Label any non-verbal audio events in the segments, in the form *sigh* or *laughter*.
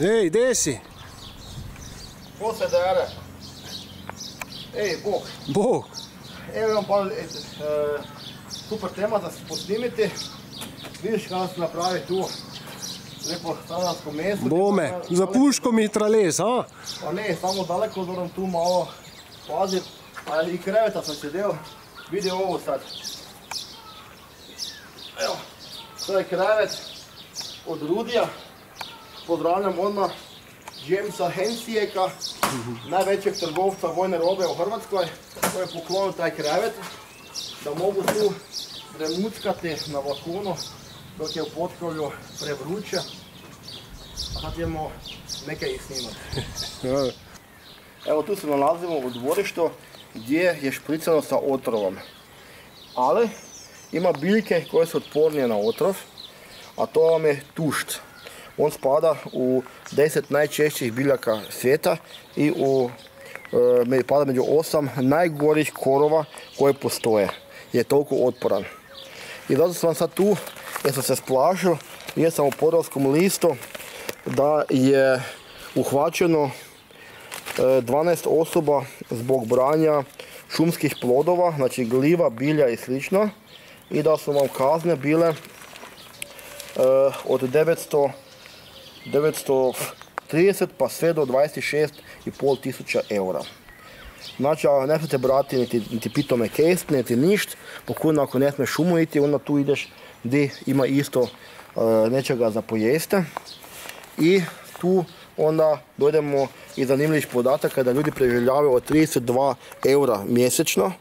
Ej, gdje si? Ko se dere? Ej, Bog, Bog. evo imam par e, e, super tema da se posnimiti. Vidiš kako se napravi tu lijepo stranarsko mjesto. Bome, za puško mi trales, a? Pa ne, samo daleko moram tu malo pazit. A i kreveta sam sjedeo. Vidi ovo sad. Evo, to je krevet od Rudija. Pozdravljam odmah Jamesa Hensijeka, najvećeg trgovca vojne robe u Hrvatskoj, koji je poklonio taj krevet, da mogu tu premuckati na balkonu dok je u potkrovlju prevruće. A sad idemo neke ih snimati. *laughs* Evo tu se nalazimo u dvorištu gdje je špricano sa otrovom. Ali ima biljke koje su otpornije na otrov, a to vam je tušt. On spada u 10 najčešćih biljaka svijeta i u, e, pada među 8 najgorih korova koje postoje. Je toliko otporan. I zato sam sad tu jer sam se splašio jer sam u podravskom listu da je uhvaćeno 12 osoba zbog branja šumskih plodova, znači gliva, bilja i slično i da su vam kazne bile e, od 900, 930 pa sve do 26,5 tisuća eura. Znači, a ne smijete brati niti, pitome kest, niti ništ, pokudno ako ne smiješ šumu iti, onda tu ideš gdje ima isto e, nečega za pojeste. I tu onda dojdemo i zanimljivih podataka da ljudi preživljavaju od 32 eura mjesečno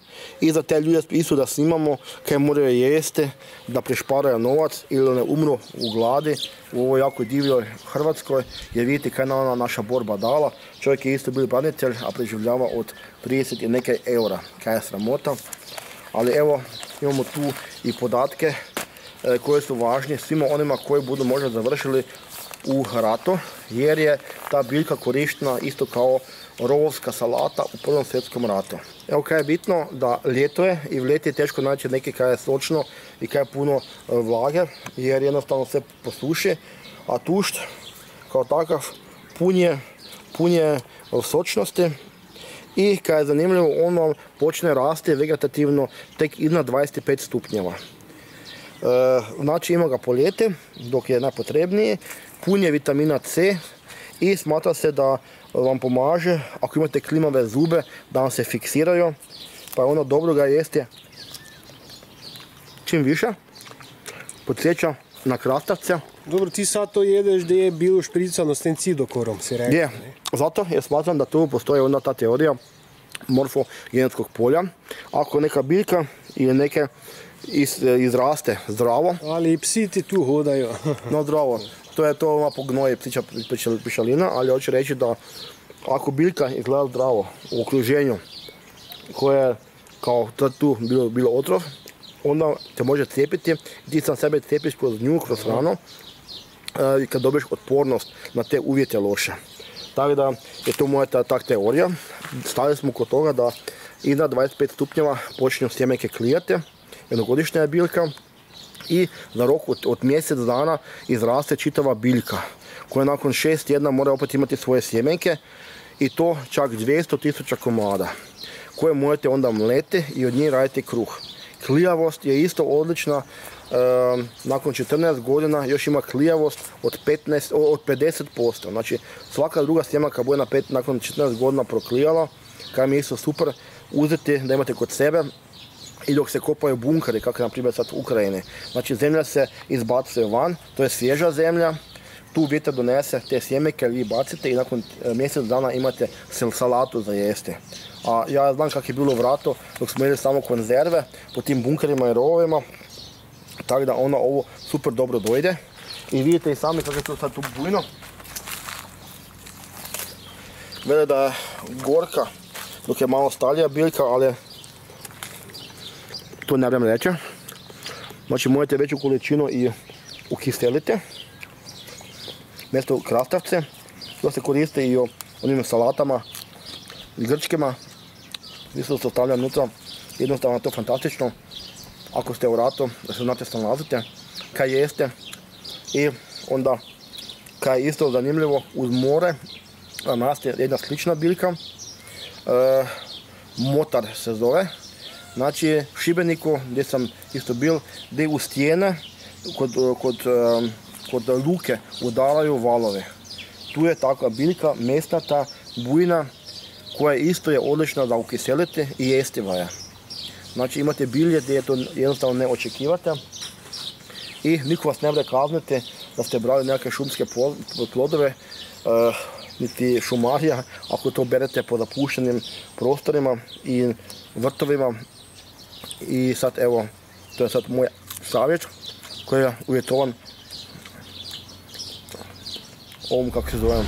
i za te ljude isto da snimamo kaj moraju jeste, da prešparaju novac ili ne umru u gladi u ovoj jako divljoj Hrvatskoj jer vidite kaj nam ona naša borba dala. Čovjek je isto bio branitelj, a preživljava od 30 i neke eura, kaj je sramota. Ali evo, imamo tu i podatke e, koje su važni svima onima koji budu možda završili u ratu jer je ta biljka korištena isto kao rovska salata u Prvom svjetskom ratu. Evo kaj je bitno da ljeto je i u ljeti je teško naći neki kaj je sočno i kaj je puno e, vlage jer jednostavno sve posuši, a tušt kao takav pun je, pun je sočnosti i kaj je zanimljivo on vam počne rasti vegetativno tek iznad 25 stupnjeva. E, znači ima ga po ljeti dok je najpotrebniji pun je vitamina C i smatra se da vam pomaže. Ako imate klimave zube da vam se fiksiraju pa ono dobro ga jesti čim više. Podsjeća na krastavce. Dobro, ti sad to jedeš gdje je bilo špricano s tem cidokorom, si rekao. je, zato jer smatram da tu postoji onda ta teorija morfogenetskog polja. Ako neka biljka ili neke izraste zdravo. Ali i psi ti tu hodaju. *laughs* no zdravo to je to po gnoje ptiča pišalina, ali hoću reći da ako biljka izgleda zdravo u okruženju koje je kao tu bilo, bilo otrov, onda te može cijepiti, ti sam sebe cijepiš kroz nju, kroz hranu i kad dobiješ otpornost na te uvjete loše. Tako da je to moja ta, teorija. Stavili smo kod toga da iznad 25 stupnjeva počinju sjemenke klijati, jednogodišnja je biljka, i za rok od, mjesec dana izraste čitava biljka koja nakon šest tjedna mora opet imati svoje sjemenke i to čak 200 tisuća komada koje možete onda mleti i od njih raditi kruh. Klijavost je isto odlična, ehm, nakon 14 godina još ima klijavost od, 15, od 50%. Znači svaka druga sjemenka bude na pet, nakon 14 godina proklijala, kaj mi je isto super uzeti da imate kod sebe i dok se kopaju bunkari, kako je na primjer sad u. Znači zemlja se izbacuje van, to je svježa zemlja, tu vjetar donese te sjemeke, vi bacite i nakon e, mjesec dana imate salatu za jesti. A ja znam kako je bilo vrato dok smo jeli samo konzerve po tim bunkerima i rovovima, tako da ono ovo super dobro dojde. I vidite i sami kako je to sad tu bujno. Vede da je gorka dok je malo stalija biljka, ali to ne vrem reći. Znači možete veću količinu i ukiselite. Mjesto krastavce. To se koriste i u onim salatama i grčkima. Isto se ostavlja unutra. Jednostavno to fantastično. Ako ste u ratu, da se znate što nalazite. Kaj jeste. I onda kaj je isto zanimljivo uz more, nastaje jedna slična biljka, e, motar se zove. Znači u Šibeniku gdje sam isto bil, gdje u stijene kod, kod, kod luke udaraju valove. Tu je takva biljka, mesnata, bujna, koja isto je odlična za ukiseliti i jestiva je. Znači imate bilje gdje to jednostavno ne očekivate i niko vas ne bude kazniti da ste brali neke šumske plodove, eh, niti šumarija, ako to berete po zapuštenim prostorima i vrtovima. I sad evo, to je sad moj savjet koji je uvjetovan ovom kako se zove